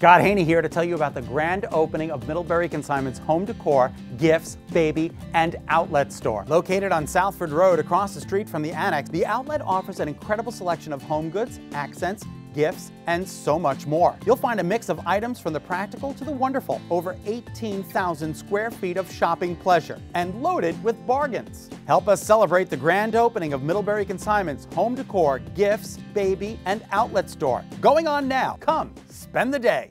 Scott Haney here to tell you about the grand opening of Middlebury Consignment's home decor, gifts, baby, and outlet store. Located on Southford Road across the street from the Annex, the outlet offers an incredible selection of home goods, accents, gifts, and so much more. You'll find a mix of items from the practical to the wonderful. Over 18,000 square feet of shopping pleasure and loaded with bargains. Help us celebrate the grand opening of Middlebury Consignment's home decor, gifts, baby, and outlet store. Going on now. Come, spend the day.